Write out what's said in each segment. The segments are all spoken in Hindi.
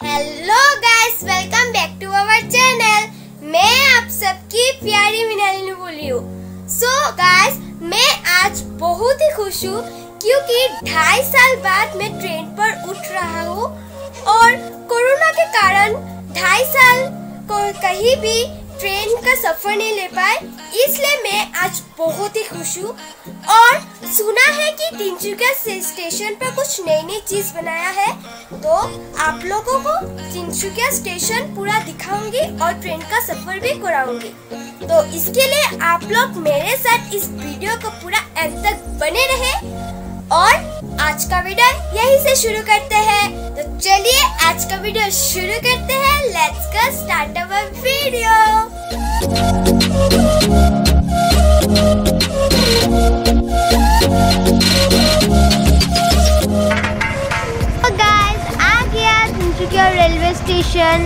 Hello guys welcome back to our channel मैं आप सबकी प्यारी मिनालिनी बोल रही हूँ। सो गाइस मैं आज बहुत ही खुश हूँ क्योंकि ढाई साल बाद मैं ट्रेन पर उठ रहा हूँ और कोरोना के कारण ढाई साल को कहीं भी ट्रेन का सफ़र नहीं ले पाए, इसलिए मैं आज बहुत ही खुश हूँ। और सुना है कि तिनसुकिया से स्टेशन पर कुछ नई नई चीज़ बनाया है। तो आप लोगों को तिनसुकिया स्टेशन पूरा दिखाऊँगी और ट्रेन का सफ़र भी कराऊँगी। तो इसके लिए आप लोग मेरे साथ इस वीडियो को पूरा एंड तक बने रहे और आज का वीडियो यहीं से शुरू करते हैं। तो चलिए आज का वीडियो शुरू करते हैं। Let's go start our video Tinsukia railway station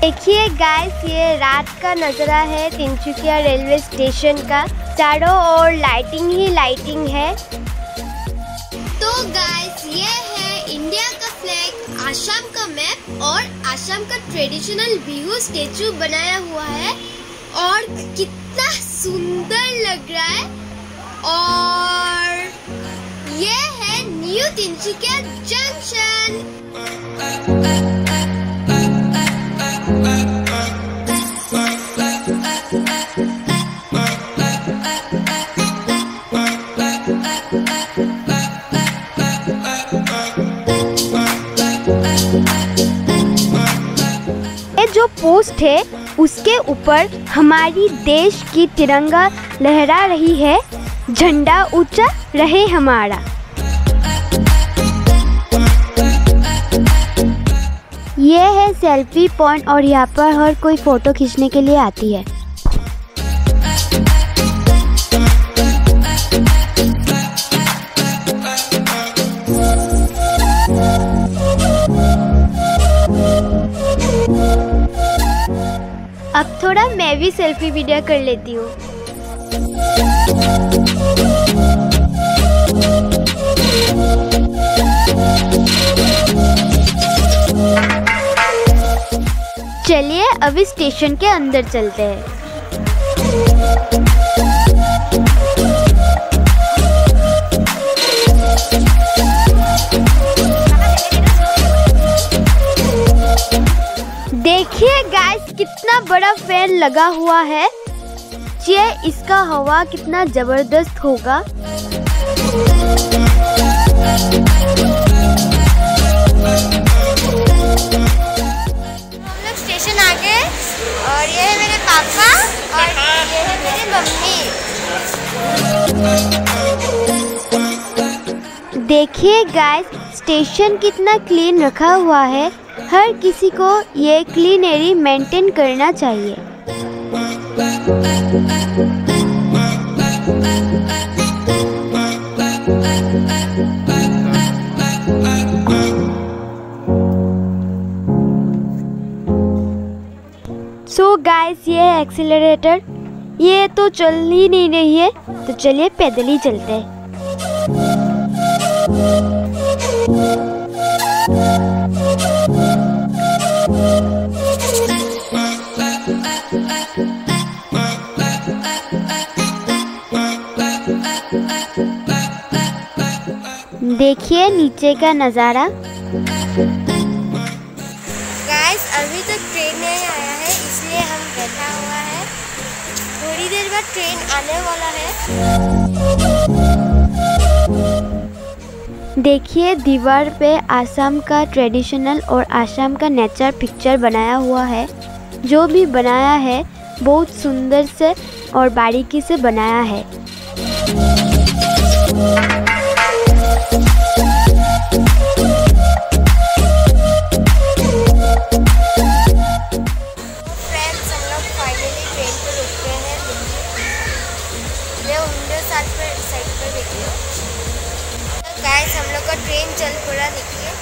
देखिए गाइस ये रात का नज़ारा है तिनसुकिया रेलवे स्टेशन का। चारों ओर लाइटिंग ही लाइटिंग है। तो गाइस ये है इंडिया का फ्लैग आसाम का मैप और आसाम का ट्रेडिशनल बिहू स्टेचू बनाया हुआ है। और कितना सुंदर लग रहा है। और ये जो पोस्ट है, उसके ऊपर हमारी देश की तिरंगा लहरा रही है। झंडा ऊँचा रहे हमारा। ये है सेल्फी पॉइंट और यहाँ पर हर कोई फ़ोटो खींचने के लिए आती है। अब थोड़ा मैं भी सेल्फी वीडियो कर लेती हूँ। अभी स्टेशन के अंदर चलते हैं। देखिए गाइस कितना बड़ा फ़ैन लगा हुआ है। ये इसका हवा कितना ज़बरदस्त होगा। और ये है मेरे पापा और ये है मेरी मम्मी। देखिए गाइस स्टेशन कितना क्लीन रखा हुआ है। हर किसी को ये क्लीन एरी मेंटेन करना चाहिए। एक्सीलरेटर ये तो चल ही नहीं रही है तो चलिए पैदल ही चलते हैं। देखिए नीचे का नज़ारा। थोड़ी देर बाद ट्रेन आने वाला है। देखिए दीवार पे आसाम का ट्रेडिशनल और आसाम का नेचर पिक्चर बनाया हुआ है। जो भी बनाया है बहुत सुंदर से और बारीकी से बनाया है। फ्रेंड्स हम लोग फाइनली ट्रेन पर रुक गए हैं। विंडो साइड पर साइड पर देखिए तो गाइस हम लोग का ट्रेन चल पूरा देखिए।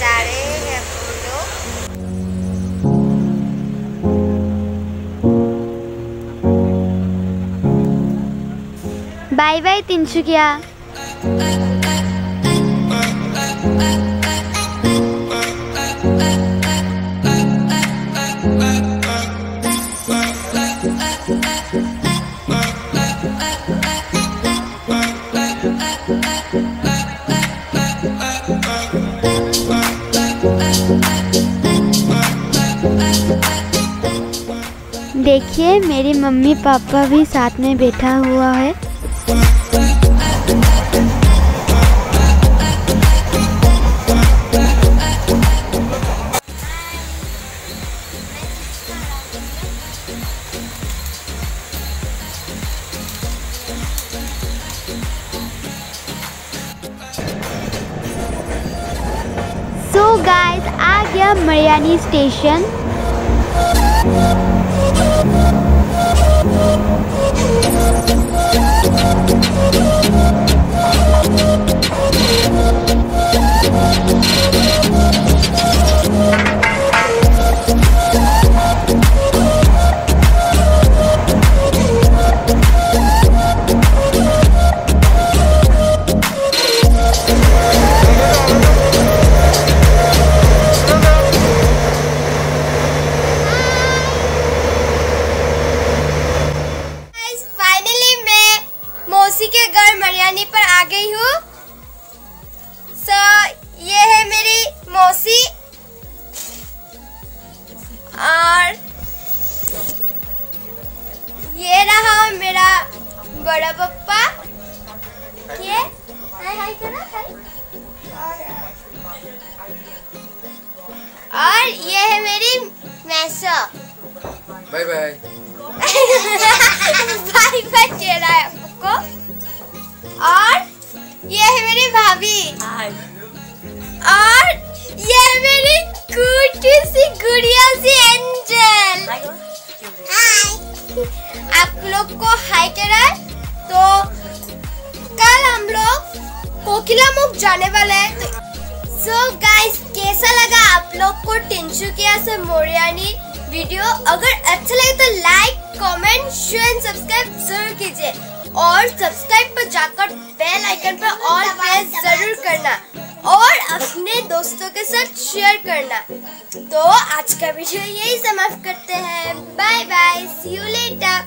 जा रहे हैं हम लोग। बाय बाय तिनसुकिया देखिए, मेरी मम्मी पापा भी साथ में बैठा हुआ है। सो so गाइस आ गया मरियानी स्टेशन। बड़ा पप्पा। ये हाय हाय करो हाय। और ये है मेरी मैसो। Bye bye. भाई कह रहा है आपको। और ये है मेरी भाभी। और ये है मेरी लगा को टिंचुकिया से मोरियानी वीडियो। अगर अच्छा लगे तो like comment share and subscribe ज़रूर कीजिए। और सब्सक्राइब पर जाकर बेल आइकन पर ऑल प्रेस ज़रूर करना। और अपने दोस्तों के साथ शेयर करना। तो आज का वीडियो यही समाप्त करते हैं। Bye bye see you later